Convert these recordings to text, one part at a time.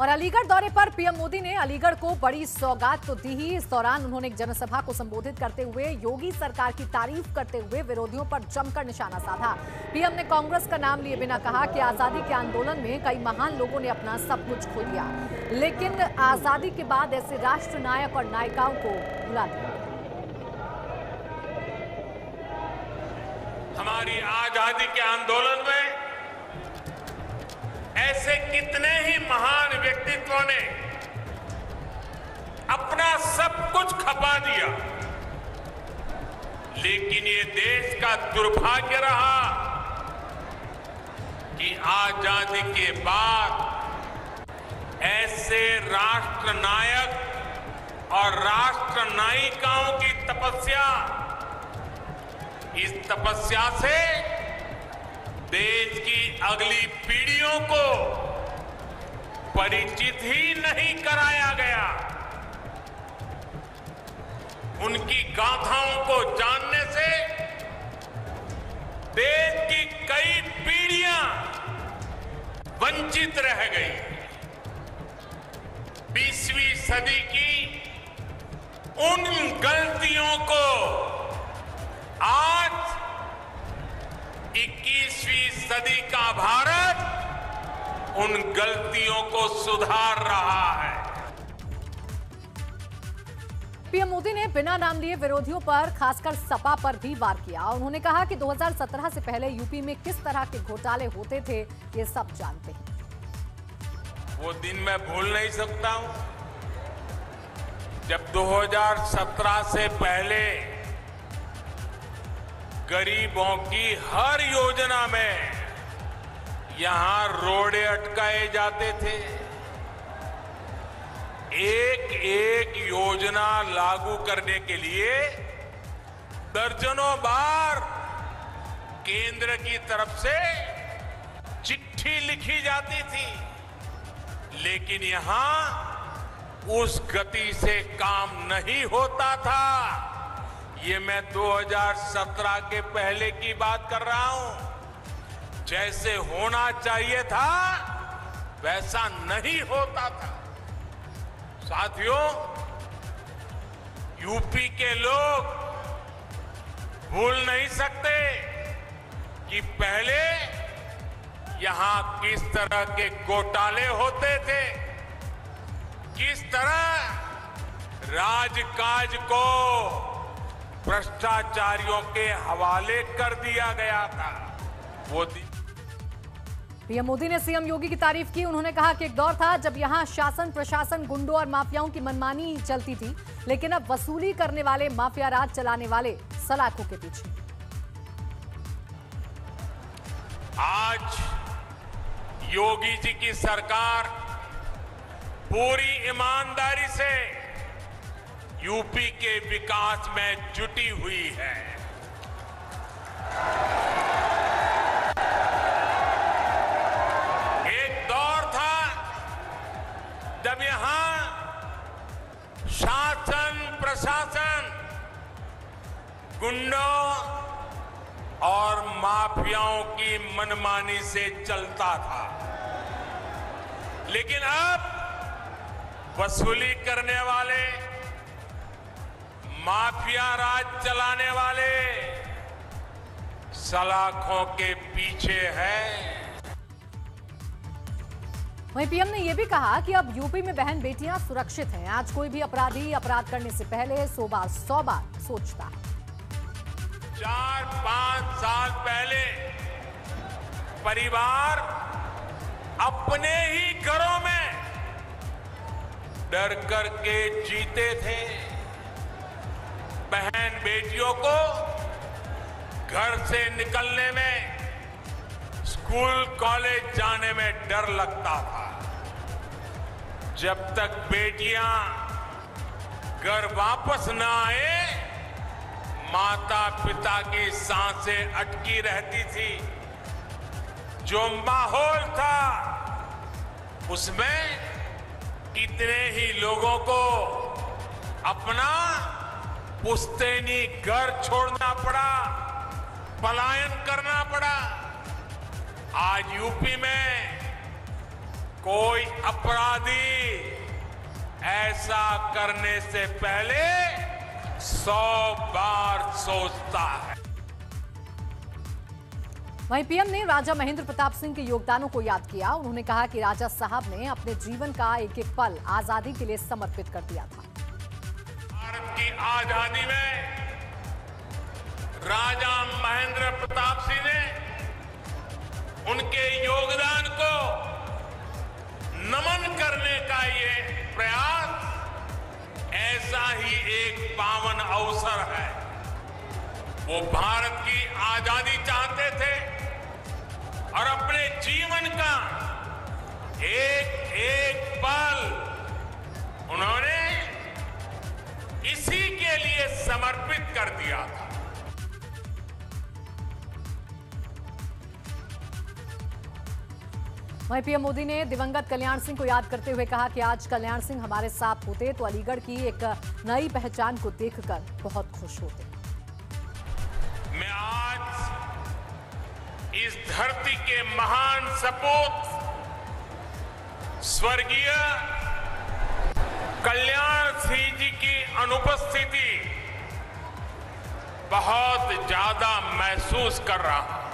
और अलीगढ़ दौरे पर पीएम मोदी ने अलीगढ़ को बड़ी सौगात तो दी ही। इस दौरान उन्होंने एक जनसभा को संबोधित करते हुए योगी सरकार की तारीफ़ करते हुए विरोधियों पर जमकर निशाना साधा। पीएम ने कांग्रेस का नाम लिए बिना कहा कि आज़ादी के आंदोलन में कई महान लोगों ने अपना सब कुछ खो दिया। लेकिन आज़ादी के बाद ऐसे राष्ट्र नायक और नायिकाओं को भुला दिया हमारी आज़ादी के आंदोलन में ऐसे कितने ही व्यक्तित्वों ने अपना सब कुछ खपा दिया। लेकिन ये देश का दुर्भाग्य रहा कि आज़ादी के बाद ऐसे राष्ट्र नायक और राष्ट्र नायिकाओं की तपस्या, इस तपस्या से देश की अगली पीढ़ियों को परिचित ही नहीं कराया गया। उनकी गाथाओं को जानने से देश की कई पीढ़ियाँ वंचित रह गई। बीसवीं सदी की उन गलतियों को आज 21वीं सदी का भारत उन गलतियों को सुधार रहा है। पीएम मोदी ने बिना नाम लिए विरोधियों पर खासकर सपा पर भी वार किया। उन्होंने कहा कि 2017 से पहले यूपी में किस तरह के घोटाले होते थे ये सब जानते हैं। वो दिन मैं भूल नहीं सकता हूँ। जब 2017 से पहले गरीबों की हर योजना में यहाँ रोड़े अटकाए जाते थे। एक एक योजना लागू करने के लिए दर्जनों बार केंद्र की तरफ़ से चिट्ठी लिखी जाती थी। लेकिन यहाँ उस गति से काम नहीं होता था। ये मैं 2017 के पहले की बात कर रहा हूँ। जैसे होना चाहिए था, वैसा नहीं होता था। साथियों यूपी के लोग भूल नहीं सकते कि पहले यहाँ किस तरह के घोटाले होते थे, किस तरह राजकाज को भ्रष्टाचारियों के हवाले कर दिया गया था। वो दिन पीएम मोदी ने सीएम योगी की तारीफ़ की। उन्होंने कहा कि एक दौर था जब यहाँ शासन, प्रशासन, गुंडों और माफियाओं की मनमानी चलती थी, लेकिन अब वसूली करने वाले माफिया राज चलाने वाले सलाखों के पीछे। आज योगी जी की सरकार पूरी ईमानदारी से यूपी के विकास में जुटी हुई है। माफियाओं की मनमानी से चलता था। लेकिन अब वसूली करने वाले, माफिया राज चलाने वाले सलाखों के पीछे है। वहीं पीएम ने यह भी कहा कि अब यूपी में बहन बेटियाँ सुरक्षित हैं। आज कोई भी अपराधी अपराध करने से पहले सौ बार सौ बार सोचता है। चार पाँच साल पहले परिवार अपने ही घरों में डर करके जीते थे। बहन बेटियों को घर से निकलने में, स्कूल, कॉलेज जाने में डर लगता था। जब तक बेटियाँ घर वापस न आए माता पिता की साँसें अटकी रहती थी। जो माहौल था, उसमें कितने ही लोगों को अपना पुश्तैनी घर छोड़ना पड़ा, पलायन करना पड़ा। आज यूपी में कोई अपराधी ऐसा करने से पहले सौ बार सोचता है। वहीं पीएम ने राजा महेंद्र प्रताप सिंह के योगदानों को याद किया। उन्होंने कहा कि राजा साहब ने अपने जीवन का एक एक पल आज़ादी के लिए समर्पित कर दिया था। भारत की आज़ादी में राजा महेंद्र प्रताप सिंह ने उनके योगदान को नमन करने का ये प्रयास ऐसा ही एक पावन अवसर है। वो भारत की आज़ादी चाहते थे और अपने जीवन का एक एक पल उन्होंने इसी के लिए समर्पित कर दिया था। वहीं पीएम मोदी ने दिवंगत कल्याण सिंह को याद करते हुए कहा कि आज कल्याण सिंह हमारे साथ होते तो अलीगढ़ की एक नई पहचान को देखकर बहुत खुश होते। मैं आज इस धरती के महान सपूत, स्वर्गीय कल्याण सिंह जी की अनुपस्थिति बहुत ज़्यादा महसूस कर रहा हूँ।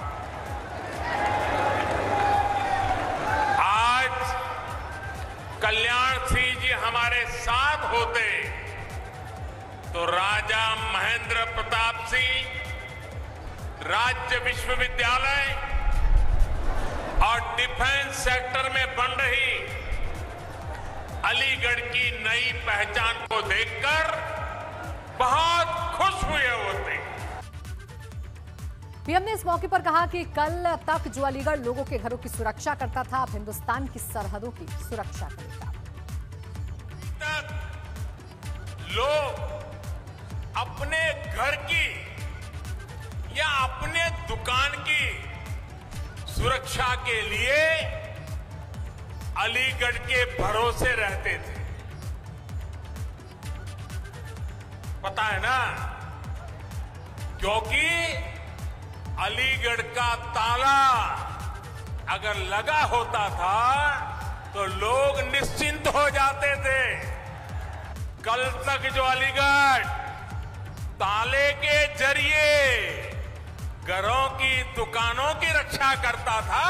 कल्याण सिंह जी हमारे साथ होते तो राजा महेंद्र प्रताप सिंह, राज्य विश्वविद्यालय और डिफेंस सेक्टर में बन रही अलीगढ़ की नई पहचान को देखकर बहुत खुश हुए होते। पीएम ने इस मौके पर कहा कि कल तक जो अलीगढ़ लोगों के घरों की सुरक्षा करता था, अब हिंदुस्तान की सरहदों की सुरक्षा करेगा लोग अपने घर की या अपने दुकान की सुरक्षा के लिए अलीगढ़ के भरोसे रहते थे। पता है ना? क्योंकि अलीगढ़ का ताला अगर लगा होता था तो लोग निश्चिंत हो जाते थे। कल तक जो अलीगढ़ ताले के ज़रिए घरों की दुकानों की रक्षा करता था,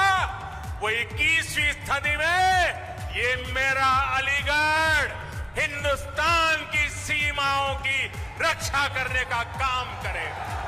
वो इक्कीसवीं सदी में ये मेरा अलीगढ़ हिंदुस्तान की सीमाओं की रक्षा करने का काम करेगा।